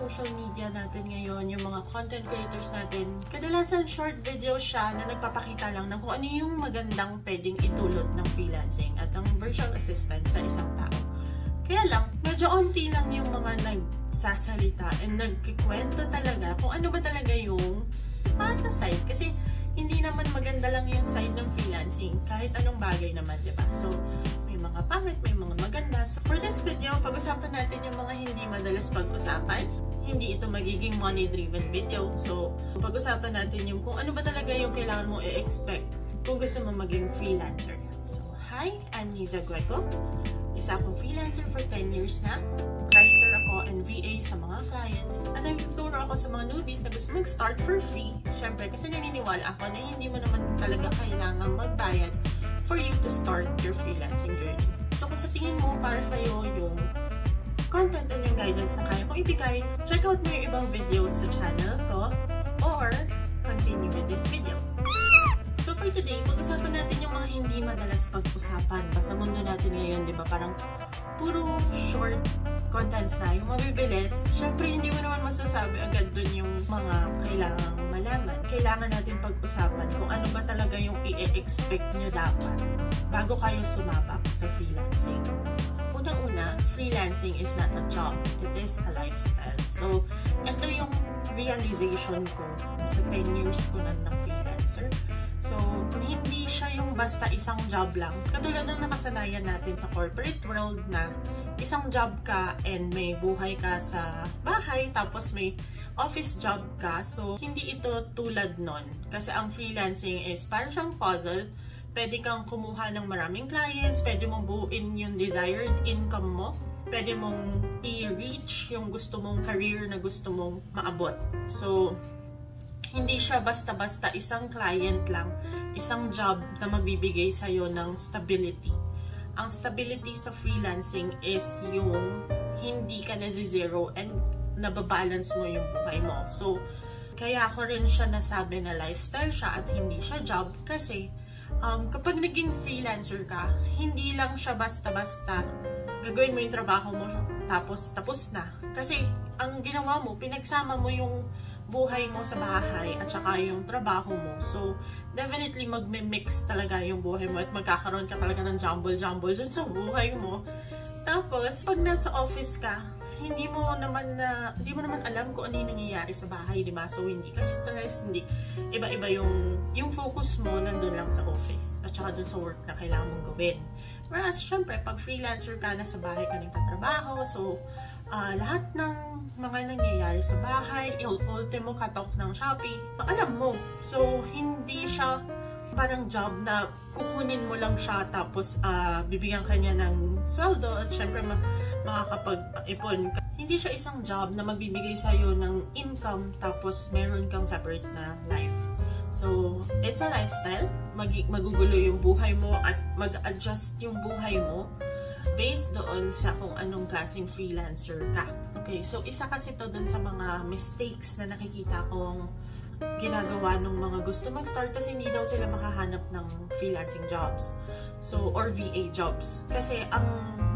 social media natin ngayon, yung mga content creators natin, kadalasan short video siya na nagpapakita lang ng kung ano yung magandang pwedeng itulot ng freelancing at ng virtual assistant sa isang tao. Kaya lang, medyo onti lang yung mga nagsasalita and nagkikwento talaga kung ano ba talaga yung para side. Kasi hindi naman maganda lang yung side ng freelancing. Kahit anong bagay naman, di ba? So, may mga pangit, may mga maganda. So, for this video, pag-usapan natin yung mga hindi madalas pag-usapan. Hindi ito magiging money-driven video. So, pag-usapan natin yung kung ano ba talaga yung kailangan mo i-expect kung gusto mo maging freelancer. So, hi, I'm Niza Gueco. Isa akong freelancer for 10 years na. Writer ako and VA sa mga clients. At nagtuturo ako sa mga newbies na gusto mag-start for free. Siyempre, kasi naniniwala ako na hindi mo naman talaga kailangan magbayad for you to start your freelancing journey. So, kung sa tingin mo para sa'yo yung content and yung guidance na kaya kong ibigay, check out mo yung ibang videos sa channel ko or continue with this video. So for today, pag-usapan natin yung mga hindi madalas pag-usapan pa sa mundo natin ngayon, di ba? Parang puro short contents na, yung mabibilis. Siyempre, hindi mo naman masasabi agad dun yung mga kailangang malaman. Kailangan natin pag-usapan kung ano ba talaga yung i-expect nyo dapat bago kayo sumabak sa freelancing. Unang-una, freelancing is not a job. It is a lifestyle. So, ito yung realization ko sa 10 years ko na ng freelancer. So, hindi siya yung basta isang job lang. Katulad ng nakasanayan natin sa corporate world na isang job ka and may buhay ka sa bahay tapos may office job ka. So, hindi ito tulad nun. Kasi ang freelancing is parang siyang puzzle. Pwede kang kumuha ng maraming clients, pwede mong buuin yung desired income mo, pwede mong i-reach yung gusto mong career na gusto mong maabot. So, hindi siya basta-basta isang client lang, isang job na magbibigay sa'yo ng stability. Ang stability sa freelancing is yung hindi ka na zero and nababalance mo yung buhay mo. So, kaya ko rin siya nasabi na lifestyle siya at hindi siya job kasi um, kapag naging freelancer ka, hindi lang siya basta-basta gagawin mo yung trabaho mo tapos tapos na. Kasi ang ginawa mo, pinagsama mo yung buhay mo sa bahay at saka yung trabaho mo. So, definitely magme-mix talaga yung buhay mo at magkakaroon ka talaga ng jumble-jumble dyan sa buhay mo. Tapos, pag nasa office ka, hindi mo naman na hindi mo naman alam kung ano yung nangyayari sa bahay, di ba? So hindi ka stress, hindi iba-iba yung yung focus mo nandun lang sa office at saka dun sa work na kailangan mong gawin. Whereas, syempre, pag freelancer ka, nasa bahay ka nagtatrabaho, so uh, lahat ng mga nangyayari sa bahay, ultimo katok ng Shopee, alam mo. So, hindi siya parang job na kukunin mo lang siya tapos uh, bibigyan ka niya ng sweldo at syempre ma makakapag-ipon ka. Hindi siya isang job na magbibigay sa'yo ng income tapos meron kang separate na life. So, it's a lifestyle. Mag magugulo yung buhay mo at mag-adjust yung buhay mo based doon sa kung anong klaseng freelancer ka. Okay, so isa kasi to dun sa mga mistakes na nakikita kong ginagawa ng mga gusto mag-start kasi hindi daw sila makahanap ng freelancing jobs. So, or VA jobs. Kasi ang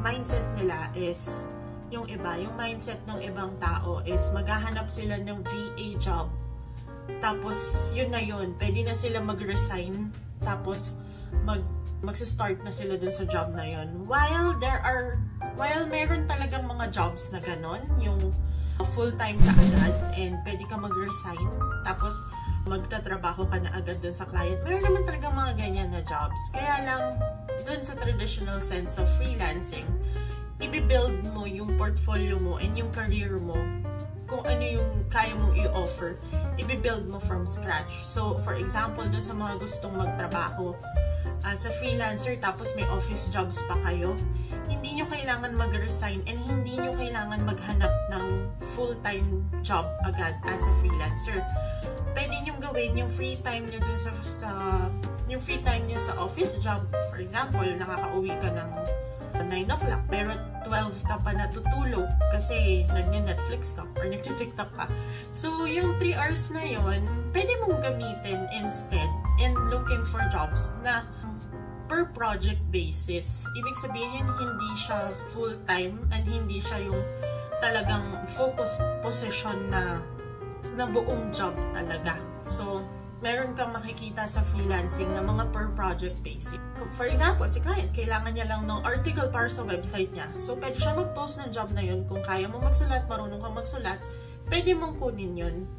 mindset nila is yung iba, yung mindset ng ibang tao is maghahanap sila ng VA job. Tapos, yun na yun. Pwede na sila mag-resign. Tapos, mag magsa-start na sila dun sa job na yun. While there are, while meron talagang mga jobs na ganon, yung full-time ka agad and pwede ka mag-resign tapos magtatrabaho ka na agad dun sa client. Meron naman talaga mga ganyan na jobs. Kaya lang, dun sa traditional sense of freelancing, i-build mo yung portfolio mo and yung career mo kung ano yung kaya mong i-offer, i-build mo from scratch. So, for example, dun sa mga gustong magtrabaho, uh, sa freelancer tapos may office jobs pa kayo, hindi nyo kailangan mag-resign and hindi nyo kailangan maghanap ng full-time job agad as a freelancer. Pwede nyo gawin yung free time nyo dun sa, sa yung free time nyo sa office job. For example, nakaka-uwi ka ng 9 o'clock pero 12 ka pa natutulog kasi nag-Netflix ka or nag-TikTok ka. So, yung 3 hours na yon pwede mong gamitin instead in looking for jobs na per project basis. Ibig sabihin, hindi siya full-time and hindi siya yung talagang focus position na na buong job talaga. So, meron kang makikita sa freelancing na mga per project basis. For example, si client, kailangan niya lang ng article para sa website niya. So, pwede siya mag-post ng job na yun. Kung kaya mo magsulat, marunong kang magsulat, pwede mong kunin yun.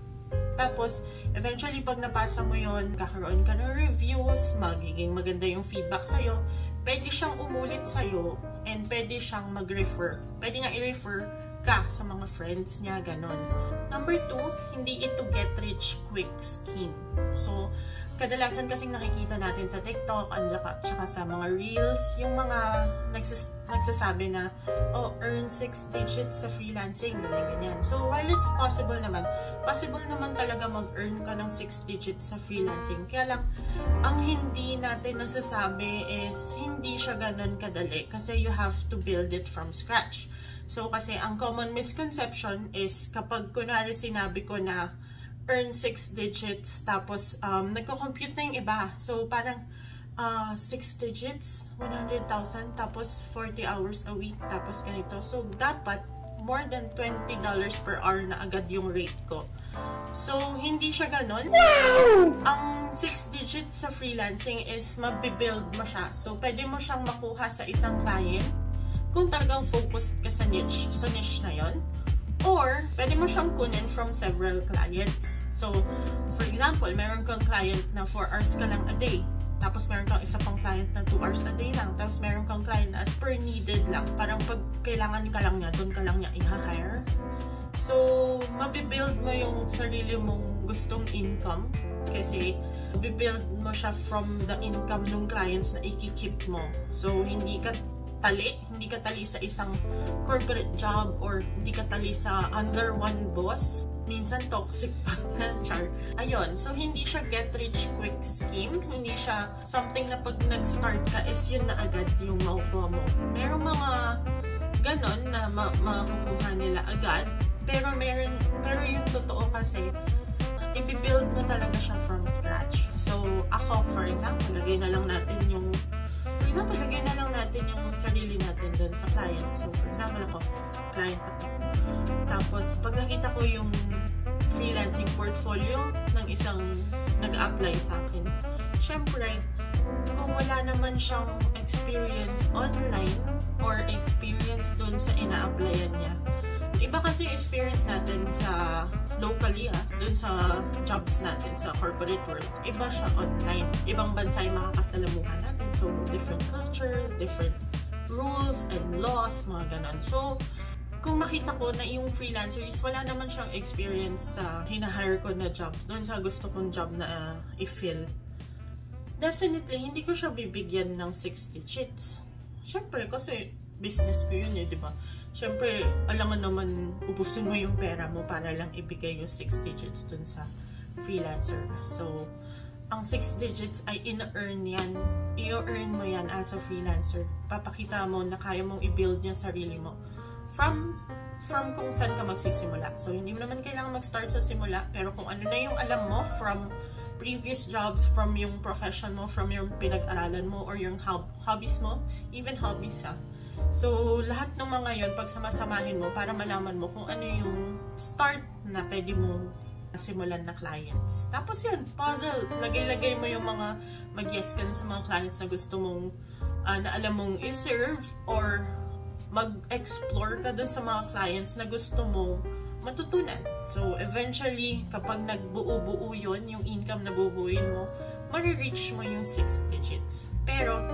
Tapos, eventually, pag napasa mo yun, kakaroon ka ng reviews, magiging maganda yung feedback sa'yo, pwede siyang umulit sa'yo, and pwede siyang mag-refer. Pwede nga i-refer ka sa mga friends niya, ganon. Number two, hindi ito get rich quick scheme. So, kadalasan kasing nakikita natin sa TikTok, at saka sa mga Reels, yung mga nagsis nagsasabi na, oh, earn 6 digits sa freelancing, ganyan, ganyan. So, while it's possible naman, possible naman talaga mag-earn ka ng 6 digits sa freelancing. Kaya lang, ang hindi natin nasasabi is, hindi siya ganun kadali kasi you have to build it from scratch. So, kasi ang common misconception is kapag kunwari sinabi ko na earn 6 digits, tapos um, nagko-compute na yung iba. So, parang uh, 6 digits, 100,000, tapos 40 hours a week, tapos ganito. So, dapat more than $20 per hour na agad yung rate ko. So, hindi siya ganun. Wow! Ang 6 digits sa freelancing is mabibuild mo siya. So, pwede mo siyang makuha sa isang client kung talagang focused ka sa niche, sa niche na yon. Or, pwede mo siyang kunin from several clients. So, for example, meron kang client na 4 hours ka lang a day. Tapos, meron kang isa pang client na 2 hours a day lang. Tapos, meron kang client as per needed lang. Parang pag kailangan ka lang niya, doon ka lang niya i-hire. So, mabibuild mo yung sarili mong gustong income. Kasi, mabibuild mo siya from the income ng clients na ikikip mo. So, hindi ka tali, hindi ka tali sa isang corporate job or hindi ka tali sa under one boss. Minsan toxic pa char. Ayun, so hindi siya get rich quick scheme. Hindi siya something na pag nag-start ka is yun na agad yung makukuha mo. Merong mga ganon na ma makukuha nila agad. Pero meron, pero yung totoo kasi, i-build mo talaga siya from scratch. So, ako, for example, lagay na lang natin yung doon sa client. So, for example, ako, client ako. Tapos, pag nakita ko yung freelancing portfolio ng isang nag-apply sa akin, syempre, kung wala naman siyang experience online or experience doon sa ina-applyan niya, iba kasi experience natin sa locally ah, dun sa jobs natin sa corporate world, iba siya online. Ibang bansa yung makakasalamuhan natin. So, different cultures, different rules and laws, mga ganon. So, kung makita ko na yung freelancer is wala naman siyang experience sa hinahire ko na jobs, doon sa gusto kong job na uh, i-fill, definitely, hindi ko siya bibigyan ng 6 digits. Siyempre, kasi business ko yun eh, di ba? syempre, alam mo naman, ubusin mo yung pera mo para lang ibigay yung 6 digits dun sa freelancer. So, ang 6 digits ay in-earn yan. I-earn mo yan as a freelancer. Papakita mo na kaya mong i-build yung sarili mo. From from kung saan ka magsisimula. So, hindi mo naman kailangan mag-start sa simula, pero kung ano na yung alam mo from previous jobs, from yung profession mo, from yung pinag-aralan mo, or yung hobbies mo, even hobbies ha, So, lahat ng mga yon pag samasamahin mo para malaman mo kung ano yung start na pwede mo simulan na clients. Tapos yun, puzzle. Lagay-lagay mo yung mga mag-yes ka sa mga clients na gusto mong uh, na alam mong i-serve or mag-explore ka dun sa mga clients na gusto mong matutunan. So, eventually, kapag nagbuo-buo yun, yung income na bubuuin mo, marireach mo yung 6 digits. Pero,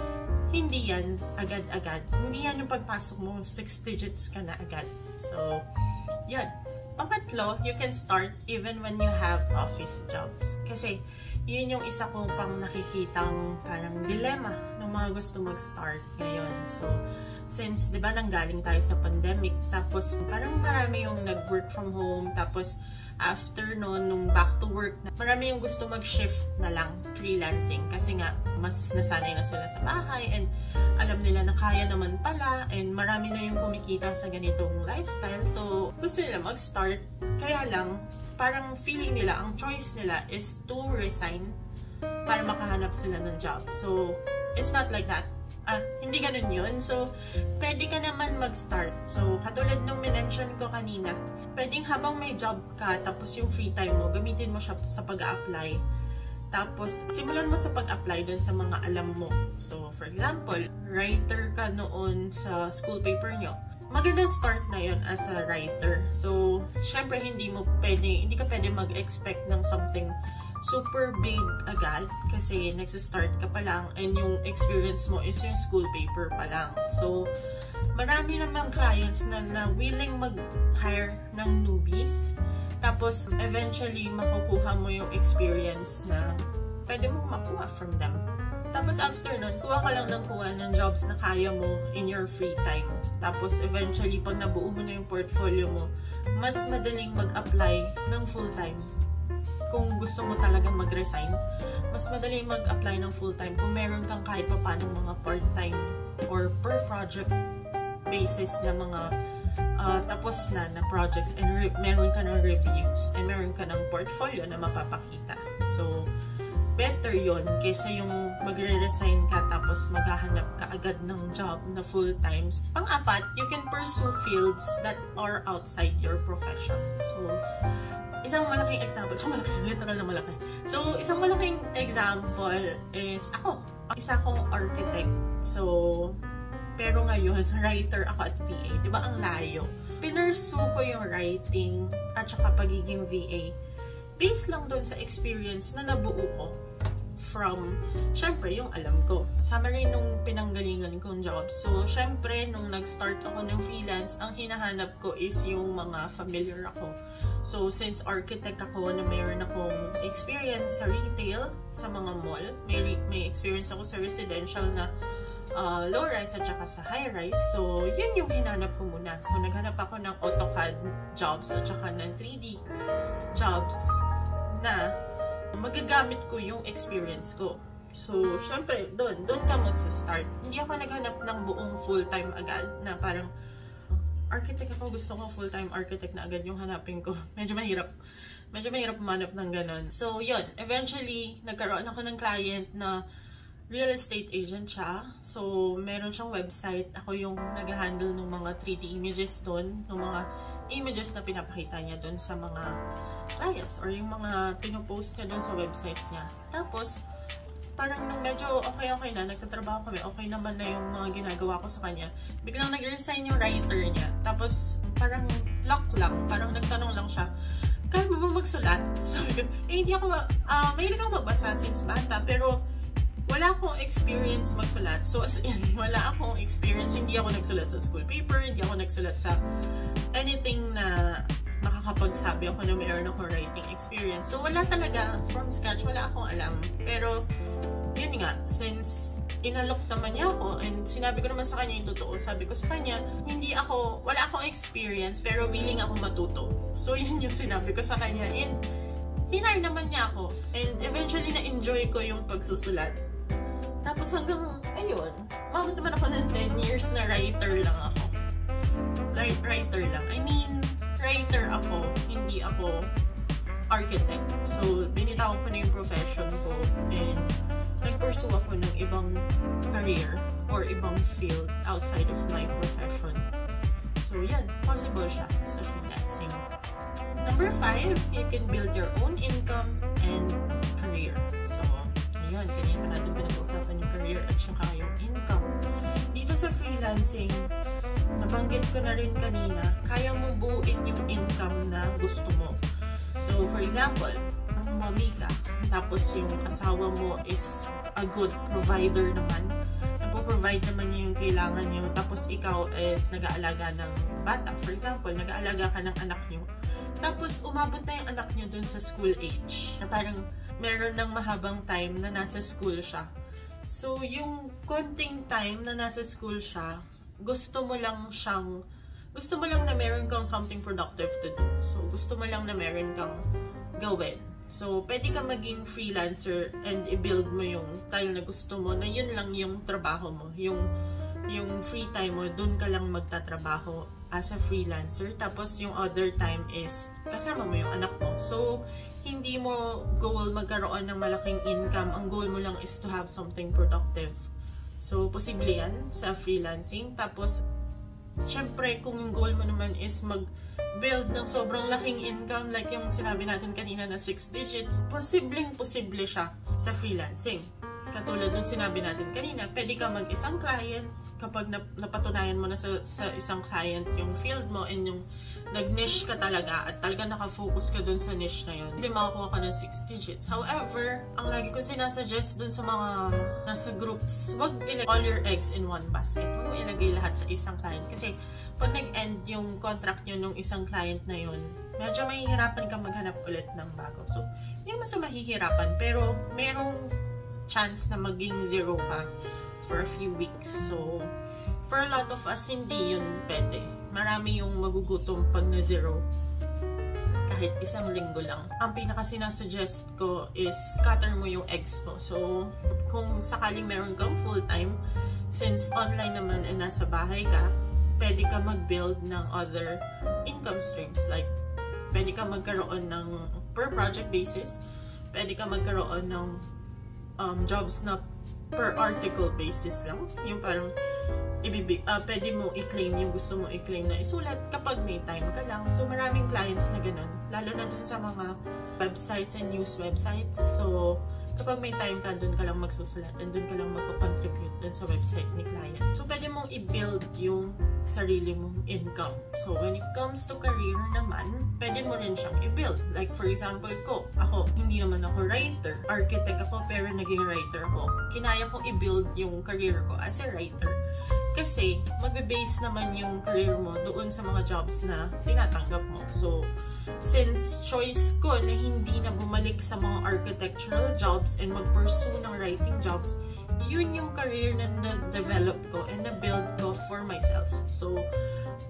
hindi yan agad-agad. Hindi yan yung pagpasok mo, 6 digits ka na agad. So, yan. Pangatlo, you can start even when you have office jobs. Kasi, yun yung isa kong pang nakikitang parang dilemma ng mga gusto mag-start ngayon. So, since, di ba, nanggaling tayo sa pandemic, tapos parang marami yung nag-work from home, tapos after noon, nung back to work, na, marami yung gusto mag-shift na lang freelancing kasi nga mas nasanay na sila sa bahay and alam nila na kaya naman pala and marami na yung kumikita sa ganitong lifestyle. So, gusto nila mag-start. Kaya lang, parang feeling nila, ang choice nila is to resign para makahanap sila ng job. So, it's not like that. Ah, hindi ganun yun. So, pwede ka naman mag-start. So, katulad nung minention ko kanina, pwedeng habang may job ka, tapos yung free time mo, gamitin mo siya sa pag-apply. Tapos, simulan mo sa pag-apply dun sa mga alam mo. So, for example, writer ka noon sa school paper nyo. Magandang start na yon as a writer. So, syempre, hindi mo pwede, hindi ka pwede mag-expect ng something super big agad kasi nagsistart ka pa lang and yung experience mo is yung school paper pa lang. So, marami naman clients na, na willing mag-hire ng newbies. Tapos, eventually, makukuha mo yung experience na pwede mo makuha from them. Tapos, after nun, kuha ka lang ng kuha ng jobs na kaya mo in your free time. Tapos, eventually, pag nabuo mo na yung portfolio mo, mas madaling mag-apply ng full-time kung gusto mo talagang mag-resign, mas madali mag-apply ng full-time kung meron kang kahit pa paano mga part-time or per project basis na mga uh, tapos na na projects and meron ka ng reviews and meron ka ng portfolio na mapapakita. So, better yon kaysa yung magre-resign ka tapos maghahanap ka agad ng job na full-time. Pang-apat, you can pursue fields that are outside your profession. Malaking example, so malaki, literal na malaki. So, isang malaking example is ako. Isa akong architect. So, pero ngayon, writer ako at VA. Di ba ang layo? Pinursu ko yung writing at saka pagiging VA. Based lang doon sa experience na nabuo ko from, syempre, yung alam ko. Summary nung pinanggalingan kong job. So, syempre, nung nag-start ako ng freelance, ang hinahanap ko is yung mga familiar ako So, since architect ako na mayroon akong experience sa retail, sa mga mall, may, may experience ako sa residential na uh, low-rise at saka sa high-rise. So, yun yung hinanap ko muna. So, naghanap ako ng AutoCAD jobs at saka ng 3D jobs na magagamit ko yung experience ko. So, syempre, doon, doon ka magsa-start. Hindi ako naghanap ng buong full-time agad na parang architect ako, gusto ko full-time architect na agad yung hanapin ko. Medyo mahirap. Medyo mahirap manap ng ganun. So, yun. Eventually, nagkaroon ako ng client na real estate agent siya. So, meron siyang website. Ako yung nag-handle ng mga 3D images doon, ng mga images na pinapakita niya doon sa mga clients or yung mga pinopost niya doon sa websites niya. Tapos, parang nung medyo okay-okay na, nagtatrabaho kami, okay naman na yung mga ginagawa ko sa kanya, biglang nag-resign yung writer niya. Tapos, parang luck lang, parang nagtanong lang siya, kaya mo ba magsulat? Sabi ko, eh, hindi ako, uh, mahilig ako magbasa since bata, pero wala akong experience magsulat. So, as in, wala akong experience. Hindi ako nagsulat sa school paper, hindi ako nagsulat sa anything na makakapagsabi ako na mayroon akong writing experience. So, wala talaga, from scratch, wala akong alam. Pero, yun nga, since inalok naman niya ako and sinabi ko naman sa kanya yung totoo, sabi ko sa kanya, hindi ako, wala akong experience pero willing ako matuto. So yun yung sinabi ko sa kanya and hinar naman niya ako and eventually na-enjoy ko yung pagsusulat. Tapos hanggang, ayun, mabot naman ako ng 10 years na writer lang ako. Writer lang. I mean, writer ako, hindi ako architect. So, binitawan ko na yung profession ko and nag-pursue ako ng ibang career or ibang field outside of my profession. So, yan. Possible siya sa freelancing. Number five, you can build your own income and career. So, ayun, kanina natin pinag-usapan yung career at saka yung income. Sa freelancing, nabanggit ko na rin kanina, kaya mo buuin yung income na gusto mo. So, for example, mommy ka, tapos yung asawa mo is a good provider naman, nagpo-provide naman niya yung kailangan niyo, tapos ikaw is nag-aalaga ng bata. For example, nag-aalaga ka ng anak niyo, tapos umabot na yung anak niyo dun sa school age, na parang meron ng mahabang time na nasa school siya. So, yung konting time na nasa school siya, gusto mo lang siyang gusto mo lang na meron kang something productive to do. So, gusto mo lang na meron kang gawin. So, pwede ka maging freelancer and i-build mo yung style na gusto mo na yun lang yung trabaho mo. Yung, yung free time mo, dun ka lang magtatrabaho as a freelancer. Tapos, yung other time is kasama mo yung anak mo. So, hindi mo goal magkaroon ng malaking income. Ang goal mo lang is to have something productive So, posible yan sa freelancing. Tapos, syempre, kung yung goal mo naman is mag build ng sobrang laking income like yung sinabi natin kanina na 6 digits, posibleng posible siya sa freelancing. Katulad ng sinabi natin kanina, pwede ka mag-isang client kapag napatunayan mo na sa, sa isang client yung field mo and yung nag-niche ka talaga at talaga nakafocus ka dun sa niche na yun, hindi makakuha ka ng 6 digits. However, ang lagi ko sinasuggest dun sa mga nasa groups, wag ilagay all your eggs in one basket. Huwag mo ilagay lahat sa isang client. Kasi pag nag-end yung contract nyo nung isang client na yun, medyo mahihirapan ka maghanap ulit ng bago. So, hindi naman sa mahihirapan, pero merong chance na maging zero pa for a few weeks. So, for a lot of us, hindi yun pwede. Marami yung magugutom pag na zero kahit isang linggo lang. Ang pinaka sinasuggest ko is scatter mo yung eggs mo. So, kung sakaling meron kang full-time, since online naman and nasa bahay ka, pwede ka mag-build ng other income streams. Like, pwede ka magkaroon ng per project basis, pwede ka magkaroon ng um, jobs na per article basis lang. Yung parang ibibig, uh, pwede mo i-claim yung gusto mo i-claim na isulat kapag may time ka lang. So, maraming clients na ganun. Lalo na dun sa mga websites and news websites. So, kapag may time ka, dun ka lang magsusulat and dun ka lang magko-contribute dun sa website ni client. So, pwede mong i-build yung sarili mong income. So, when it comes to career naman, pwede mo rin siyang i-build. Like, for example ko, ako, hindi naman ako writer. Architect ako, pero naging writer ako. Kinaya kong i-build yung career ko as a writer. Kasi, magbe-base naman yung career mo doon sa mga jobs na tinatanggap mo. So, since choice ko na hindi na bumalik sa mga architectural jobs and mag-pursue ng writing jobs, yun yung career na na-develop ko and na-build ko for myself. So,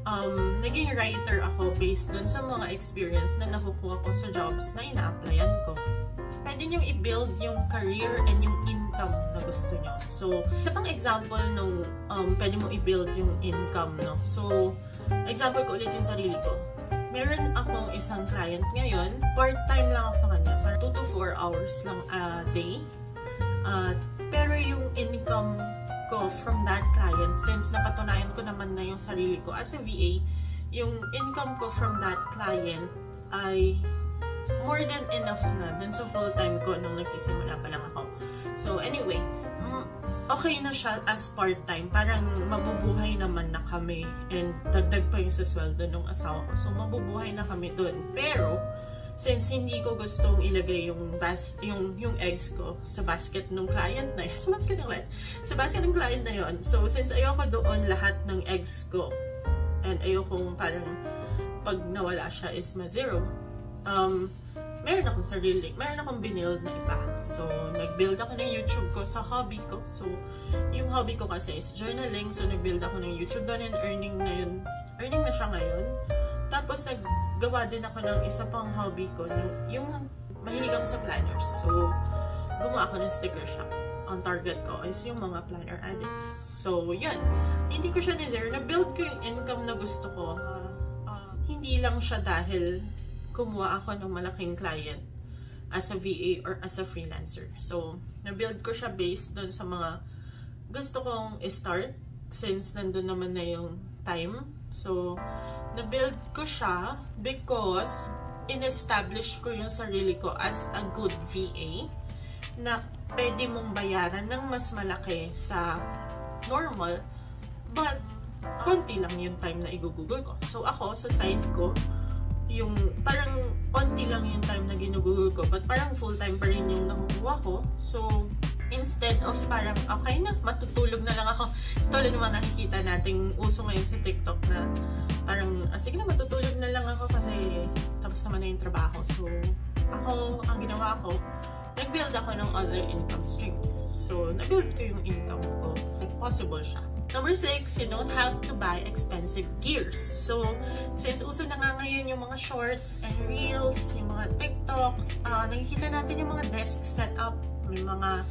um, naging writer ako based dun sa mga experience na nakukuha ko sa jobs na ina-applyan ko. Pwede nyo i-build yung career and yung income na gusto nyo. So, isa pang example nung um, pwede mo i-build yung income, no? So, example ko ulit yung sarili ko meron akong isang client ngayon. Part-time lang ako sa kanya. Para 2 to 4 hours lang a day. Uh, pero yung income ko from that client, since napatunayan ko naman na yung sarili ko as a VA, yung income ko from that client ay more than enough na dun sa full-time ko nung nagsisimula pa lang ako. So anyway, okay na siya as part-time. Parang mabubuhay naman na kami. And dagdag pa yung sa sweldo ng asawa ko. So, mabubuhay na kami dun. Pero, since hindi ko gustong ilagay yung bas yung yung eggs ko sa basket ng client na yun, sa basket ng client, sa basket ng client na yun. So, since ayoko doon lahat ng eggs ko, and ayoko parang pag nawala siya is ma-zero, um, meron akong sarili, meron akong binild na iba. So, nag-build ako ng YouTube ko sa hobby ko. So, yung hobby ko kasi is journaling. So, nag-build ako ng YouTube doon and earning na yun. Earning na siya ngayon. Tapos, naggawa din ako ng isa pang hobby ko. Yung, mahilig ako sa planners. So, gumawa ako ng sticker shop. Ang target ko is yung mga planner addicts. So, yun. Hindi ko siya ni-zero. Na-build ko yung income na gusto ko. Uh, uh, hindi lang siya dahil kumuha ako ng malaking client as a VA or as a freelancer. So, na-build ko siya based doon sa mga gusto kong start since nandun naman na yung time. So, na-build ko siya because in-establish ko yung sarili ko as a good VA na pwede mong bayaran ng mas malaki sa normal but konti lang yung time na i-google ko. So, ako, sa side ko, yung parang onti lang yung time na ginugugol ko but parang full time pa rin yung nakukuha ko. So instead of parang okay na matutulog na lang ako. Tulad naman nakikita nating uso ngayon sa TikTok na parang ah, sige na matutulog na lang ako kasi tapos naman na yung trabaho. So ako ang ginawa ko nag-build ako ng other income streams. So na-build ko yung income ko. Possible siya Number six, you don't have to buy expensive gears. So, since uso na nga ngayon yung mga shorts and reels, yung mga TikToks, uh, nakikita natin yung mga desk setup, may mga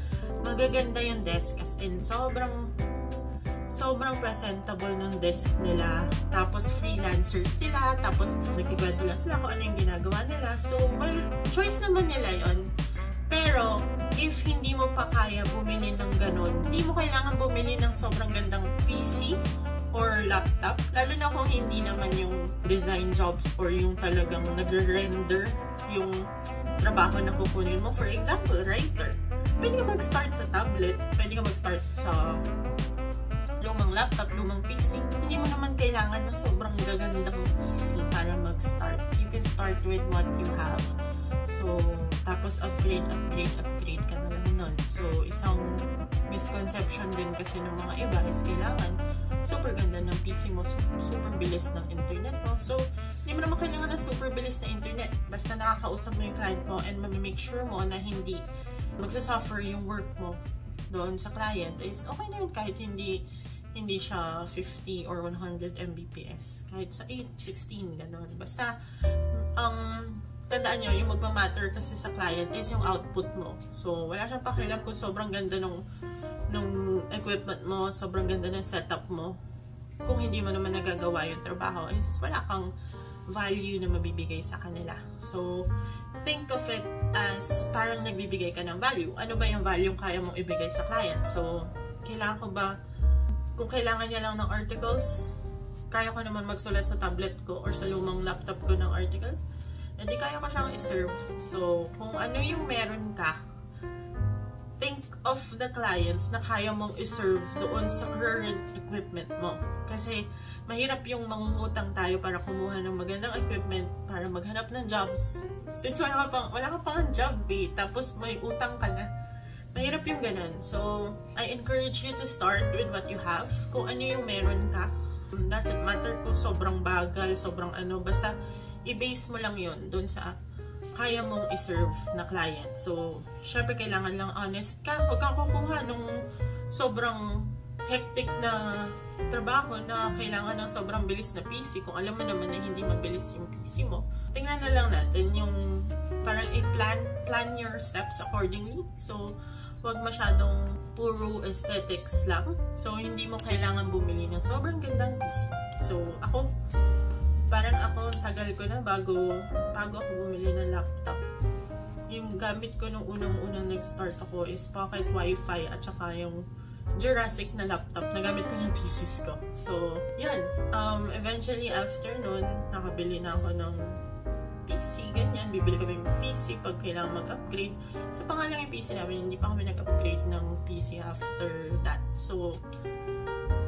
magaganda yung desk as in sobrang sobrang presentable ng desk nila. Tapos freelancers sila, tapos nagkikwento lang sila kung ano yung ginagawa nila. So, well, choice naman nila yon Pero, if hindi hindi mo kailangan bumili ng sobrang gandang PC or laptop. Lalo na kung hindi naman yung design jobs or yung talagang nag-render yung trabaho na kukunin mo. For example, writer. Pwede ka mag-start sa tablet. Pwede ka mag-start sa lumang laptop, lumang PC. Hindi mo naman kailangan ng sobrang gagandang PC para mag-start. You can start with what you have. So, tapos upgrade, upgrade, upgrade ka na lang nun. So, isang misconception din kasi ng mga iba is kailangan super ganda ng PC mo, super bilis ng internet mo. So, hindi mo naman kailangan ng super bilis na internet. Basta nakakausap mo yung client mo and mamimake sure mo na hindi magsasuffer yung work mo doon sa client is okay na yun kahit hindi hindi siya 50 or 100 Mbps. Kahit sa 8, 16, ganun. Basta, ang um, tandaan nyo, yung magmamatter kasi sa client is yung output mo. So, wala siyang pakialam kung sobrang ganda nung, nung equipment mo, sobrang ganda ng setup mo. Kung hindi mo naman nagagawa yung trabaho, is wala kang value na mabibigay sa kanila. So, think of it as parang nagbibigay ka ng value. Ano ba yung value kaya mong ibigay sa client? So, kailangan ko ba, kung kailangan niya lang ng articles, kaya ko naman magsulat sa tablet ko or sa lumang laptop ko ng articles, hindi kaya ko siyang iserve. So, kung ano yung meron ka, think of the clients na kaya mong iserve doon sa current equipment mo. Kasi, mahirap yung mangungutang tayo para kumuha ng magandang equipment para maghanap ng jobs. Since wala ka pang, wala ka pang job eh, tapos may utang ka na. Mahirap yung ganun. So, I encourage you to start with what you have. Kung ano yung meron ka. Doesn't matter kung sobrang bagal, sobrang ano. Basta, i-base mo lang yon dun sa kaya mong iserve na client. So, syempre kailangan lang honest ka. Huwag kang kukuha nung sobrang hectic na trabaho na kailangan ng sobrang bilis na PC kung alam mo naman na hindi mabilis yung PC mo. Tingnan na lang natin yung parang i-plan plan your steps accordingly. So, huwag masyadong puro aesthetics lang. So, hindi mo kailangan bumili ng sobrang gandang PC. So, ako, parang ako, tagal ko na bago, bago ako bumili ng laptop. Yung gamit ko nung unang-unang nag-start ako is pocket wifi at saka yung Jurassic na laptop na gamit ko ng thesis ko. So, yan. Um, eventually, after nun, nakabili na ako ng PC, ganyan. Bibili kami ng PC pag kailangan mag-upgrade. Sa pangalang yung PC namin, hindi pa kami nag-upgrade ng PC after that. So,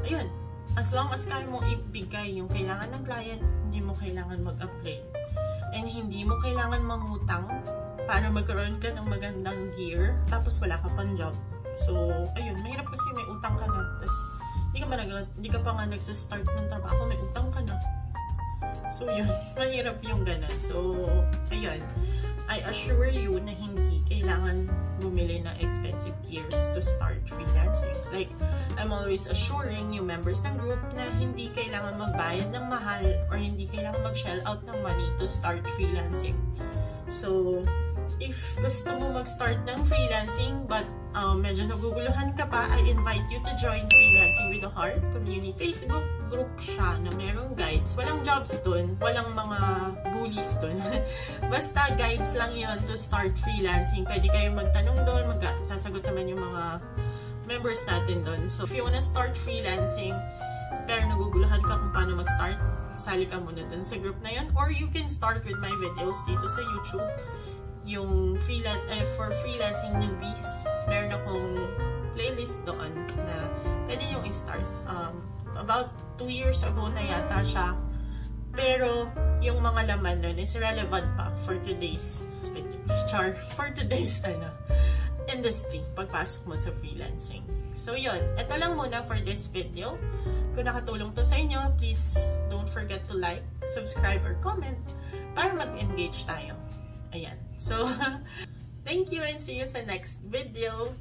ayun as long as kaya mo ibigay yung kailangan ng client, hindi mo kailangan mag-upgrade. And hindi mo kailangan mangutang para magkaroon ka ng magandang gear, tapos wala ka pang job. So, ayun, mahirap kasi may utang ka na. Tapos, hindi ka, pa hindi ka pa nga nagsistart ng trabaho, may utang ka na. So, yun, mahirap yung ganun. So, ayun, I assure you na hindi kailangan bumili ng expensive gears to start freelancing. Like, I'm always assuring yung members ng group na hindi kailangan magbayad ng mahal or hindi kailangan mag-shell out ng money to start freelancing. So, if gusto mo mag-start ng freelancing but um, medyo naguguluhan ka pa, I invite you to join Freelancing with a Heart community. Facebook group siya na merong guides. Walang jobs dun, walang mga bullies dun. Basta guides lang yon to start freelancing. Pwede kayong magtanong doon, magsasagot naman yung mga members natin doon. So, if you wanna start freelancing, pero naguguluhan ka kung paano mag-start, sali ka muna dun sa group na yon Or you can start with my videos dito sa YouTube yung freelance, eh, for freelancing newbies, meron akong playlist doon na pwede yung i-start. Um, about 2 years ago na yata siya. Pero, yung mga laman nun is relevant pa for today's char, for today's ano, industry, pagpasok mo sa freelancing. So, yun. Ito lang muna for this video. Kung nakatulong to sa inyo, please don't forget to like, subscribe, or comment para mag-engage tayo. Ayan. So, thank you and see you sa next video.